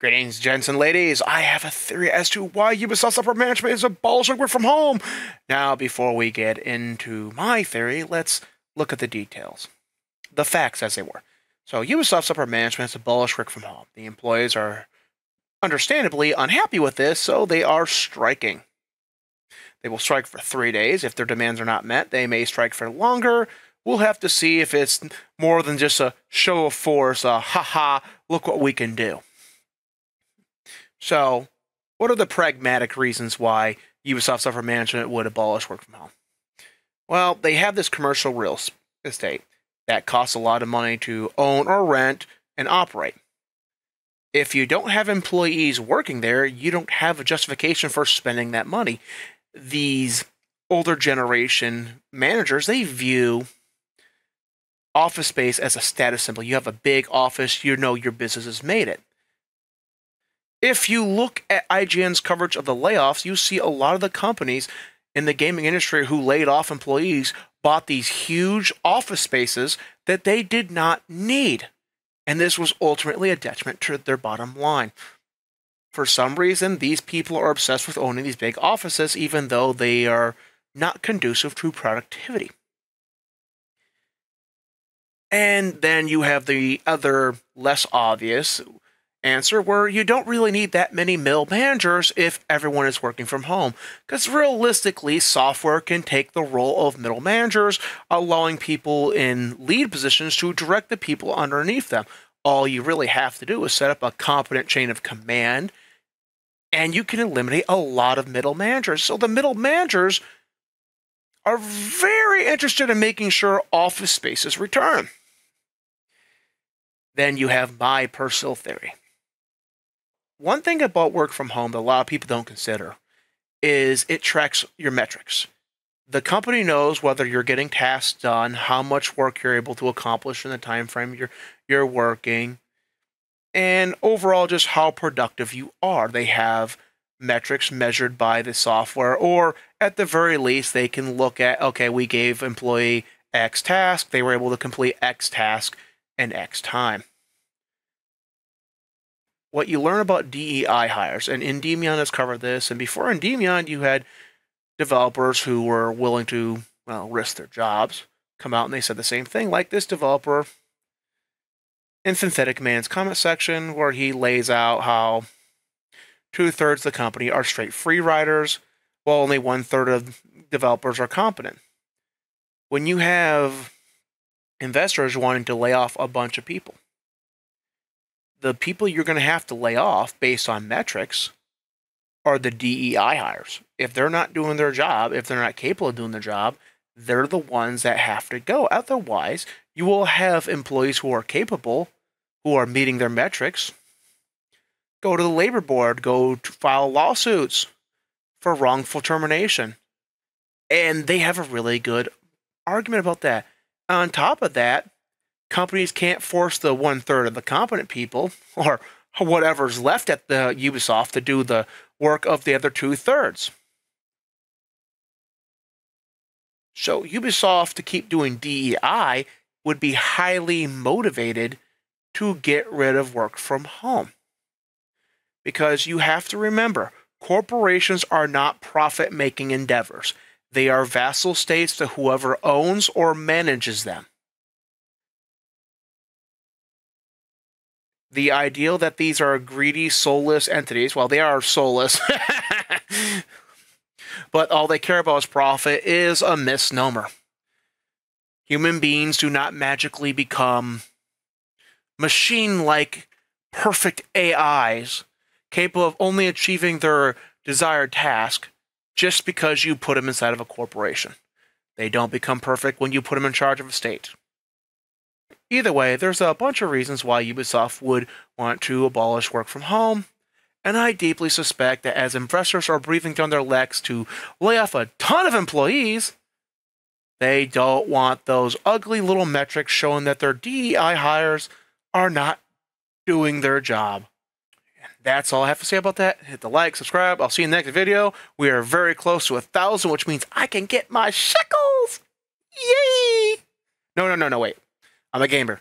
Greetings, gents and ladies. I have a theory as to why Ubisoft's upper management is abolishing work from home. Now, before we get into my theory, let's look at the details. The facts as they were. So, Ubisoft's upper management has abolished work from home. The employees are understandably unhappy with this, so they are striking. They will strike for three days. If their demands are not met, they may strike for longer. We'll have to see if it's more than just a show of force, a ha ha, look what we can do. So, what are the pragmatic reasons why Ubisoft's upper management would abolish work from home? Well, they have this commercial real estate that costs a lot of money to own or rent and operate. If you don't have employees working there, you don't have a justification for spending that money. These older generation managers, they view office space as a status symbol. You have a big office, you know your business has made it. If you look at IGN's coverage of the layoffs, you see a lot of the companies in the gaming industry who laid off employees bought these huge office spaces that they did not need. And this was ultimately a detriment to their bottom line. For some reason, these people are obsessed with owning these big offices, even though they are not conducive to productivity. And then you have the other less obvious answer where you don't really need that many middle managers if everyone is working from home. Because realistically, software can take the role of middle managers, allowing people in lead positions to direct the people underneath them. All you really have to do is set up a competent chain of command, and you can eliminate a lot of middle managers. So the middle managers are very interested in making sure office spaces return. Then you have my personal theory one thing about work from home that a lot of people don't consider is it tracks your metrics. The company knows whether you're getting tasks done, how much work you're able to accomplish in the time frame you're you're working, and overall just how productive you are. They have metrics measured by the software, or at the very least, they can look at okay, we gave employee X task, they were able to complete X task in X time what you learn about DEI hires, and Endymion has covered this, and before Endymion, you had developers who were willing to well risk their jobs come out and they said the same thing, like this developer in Synthetic Man's comment section, where he lays out how two thirds of the company are straight free riders, while only one third of developers are competent. When you have investors wanting to lay off a bunch of people, the people you're going to have to lay off based on metrics are the DEI hires. If they're not doing their job, if they're not capable of doing their job, they're the ones that have to go. Otherwise, you will have employees who are capable, who are meeting their metrics, go to the labor board, go to file lawsuits for wrongful termination. And they have a really good argument about that. On top of that, companies can't force the one third of the competent people or whatever's left at the Ubisoft to do the work of the other two thirds. So Ubisoft to keep doing DEI would be highly motivated to get rid of work from home. Because you have to remember, corporations are not profit making endeavors. They are vassal states to whoever owns or manages them. The ideal that these are greedy, soulless entities. Well, they are soulless, but all they care about is profit is a misnomer. Human beings do not magically become machine like perfect AIs capable of only achieving their desired task just because you put them inside of a corporation. They don't become perfect when you put them in charge of a state. Either way, there's a bunch of reasons why Ubisoft would want to abolish work from home, and I deeply suspect that as investors are breathing down their necks to lay off a ton of employees, they don't want those ugly little metrics showing that their DEI hires are not doing their job. That's all I have to say about that. Hit the like, subscribe. I'll see you in the next video. We are very close to a thousand, which means I can get my shekels. Yay! No, no, no, no, wait. I'm a gamer.